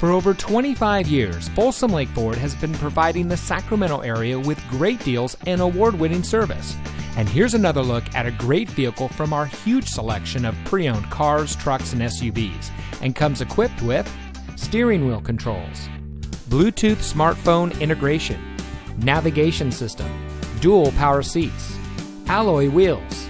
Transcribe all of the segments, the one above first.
For over 25 years, Folsom Lake Ford has been providing the Sacramento area with great deals and award winning service. And here's another look at a great vehicle from our huge selection of pre owned cars, trucks, and SUVs, and comes equipped with steering wheel controls, Bluetooth smartphone integration, navigation system, dual power seats, alloy wheels,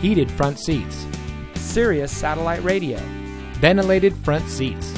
heated front seats, Sirius satellite radio, ventilated front seats,